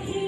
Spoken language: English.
here.